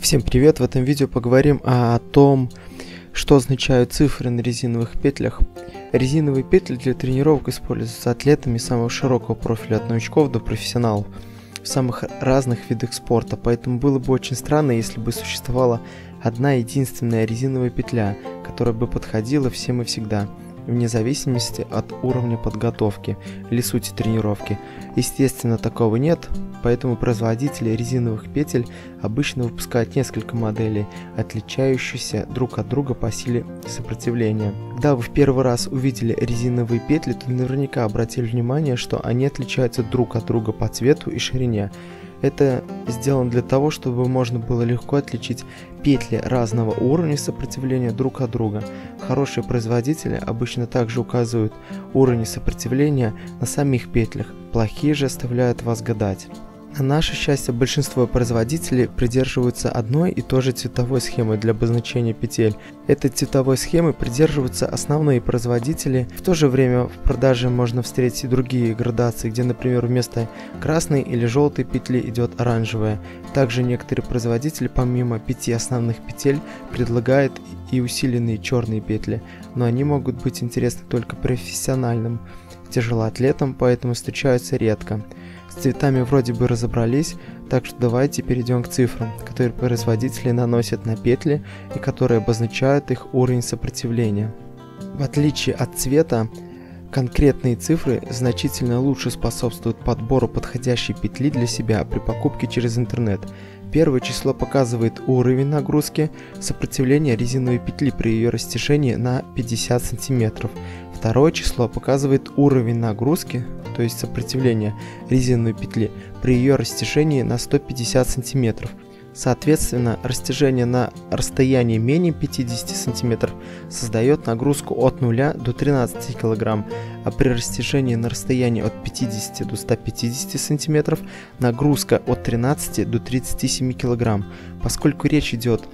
Всем привет! В этом видео поговорим о том, что означают цифры на резиновых петлях. Резиновые петли для тренировок используются атлетами самого широкого профиля от новичков до профессионалов в самых разных видах спорта, поэтому было бы очень странно, если бы существовала одна единственная резиновая петля, которая бы подходила всем и всегда – вне зависимости от уровня подготовки или сути тренировки. Естественно, такого нет, поэтому производители резиновых петель обычно выпускают несколько моделей, отличающихся друг от друга по силе сопротивления. Когда вы в первый раз увидели резиновые петли, то наверняка обратили внимание, что они отличаются друг от друга по цвету и ширине. Это сделано для того, чтобы можно было легко отличить петли разного уровня сопротивления друг от друга. Хорошие производители обычно также указывают уровень сопротивления на самих петлях, плохие же оставляют вас гадать. На наше счастье, большинство производителей придерживаются одной и той же цветовой схемы для обозначения петель. Этой цветовой схемы придерживаются основные производители. В то же время в продаже можно встретить и другие градации, где, например, вместо красной или желтой петли идет оранжевая. Также некоторые производители помимо пяти основных петель предлагают и усиленные черные петли, но они могут быть интересны только профессиональным тяжелоатлетам, поэтому встречаются редко. С цветами вроде бы разобрались, так что давайте перейдем к цифрам, которые производители наносят на петли и которые обозначают их уровень сопротивления. В отличие от цвета, конкретные цифры значительно лучше способствуют подбору подходящей петли для себя при покупке через интернет. Первое число показывает уровень нагрузки сопротивления резиновой петли при ее растяжении на 50 см. Второе число показывает уровень нагрузки то есть сопротивление резиновой петли, при ее растяжении на 150 см. Соответственно, растяжение на расстоянии менее 50 см создает нагрузку от 0 до 13 кг, а при растяжении на расстоянии от 50 до 150 см нагрузка от 13 до 37 кг. Поскольку речь идет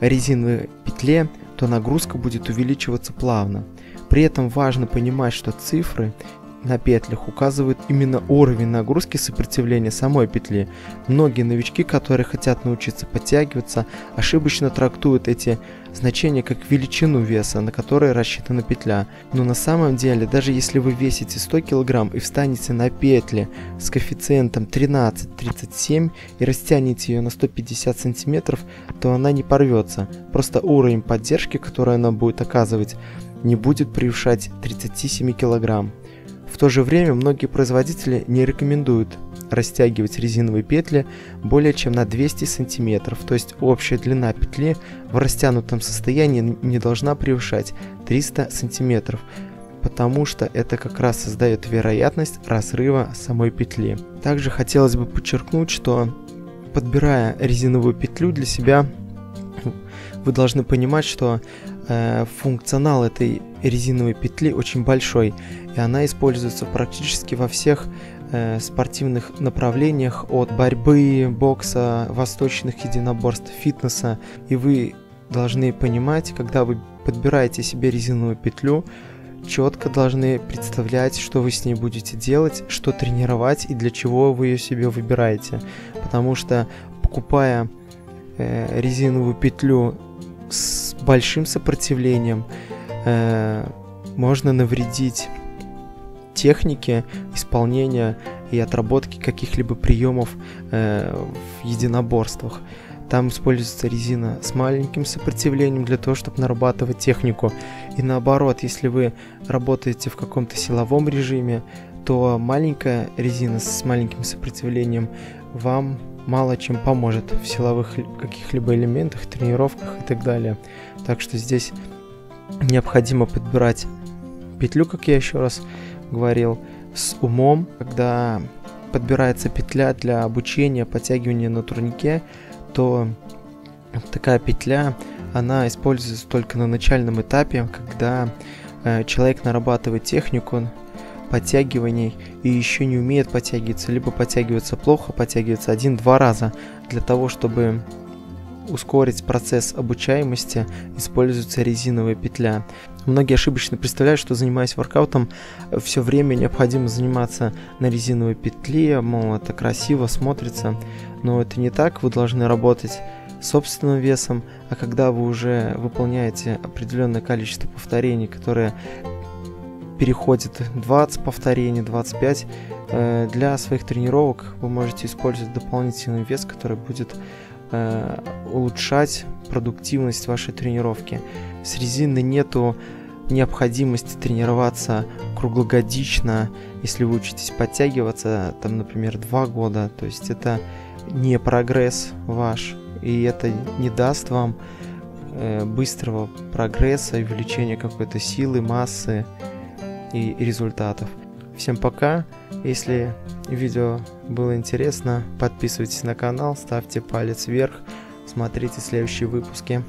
о резиновой петле, то нагрузка будет увеличиваться плавно. При этом важно понимать, что цифры на петлях указывают именно уровень нагрузки сопротивления самой петли. Многие новички, которые хотят научиться подтягиваться, ошибочно трактуют эти значения как величину веса, на который рассчитана петля. Но на самом деле, даже если вы весите 100 кг и встанете на петли с коэффициентом 13-37 и растянете ее на 150 см, то она не порвется. Просто уровень поддержки, который она будет оказывать, не будет превышать 37 кг. В то же время многие производители не рекомендуют растягивать резиновые петли более чем на 200 см, то есть общая длина петли в растянутом состоянии не должна превышать 300 см, потому что это как раз создает вероятность разрыва самой петли. Также хотелось бы подчеркнуть, что подбирая резиновую петлю для себя, вы должны понимать, что функционал этой резиновой петли очень большой, и она используется практически во всех э, спортивных направлениях от борьбы, бокса, восточных единоборств, фитнеса. И вы должны понимать, когда вы подбираете себе резиновую петлю, четко должны представлять, что вы с ней будете делать, что тренировать и для чего вы ее себе выбираете. Потому что покупая э, резиновую петлю с большим сопротивлением, э, можно навредить технике исполнения и отработки каких-либо приемов э, в единоборствах. Там используется резина с маленьким сопротивлением для того, чтобы нарабатывать технику. И наоборот, если вы работаете в каком-то силовом режиме, то маленькая резина с маленьким сопротивлением вам мало чем поможет в силовых каких-либо элементах, тренировках и так далее. Так что здесь необходимо подбирать петлю, как я еще раз говорил, с умом, когда подбирается петля для обучения, подтягивания на турнике, то такая петля, она используется только на начальном этапе, когда э, человек нарабатывает технику подтягиваний и еще не умеет подтягиваться, либо подтягивается плохо, подтягивается один-два раза для того, чтобы ускорить процесс обучаемости, используется резиновая петля. Многие ошибочно представляют, что занимаясь воркаутом, все время необходимо заниматься на резиновой петле, мол, это красиво смотрится, но это не так, вы должны работать собственным весом, а когда вы уже выполняете определенное количество повторений, которое переходит 20 повторений, 25, э, для своих тренировок вы можете использовать дополнительный вес, который будет э, улучшать продуктивность вашей тренировки. С резины нету необходимости тренироваться круглогодично, если вы учитесь подтягиваться, там, например, два года, то есть это не прогресс ваш, и это не даст вам э, быстрого прогресса и увеличения какой-то силы, массы и результатов. Всем пока. Если видео было интересно, подписывайтесь на канал, ставьте палец вверх, смотрите следующие выпуски.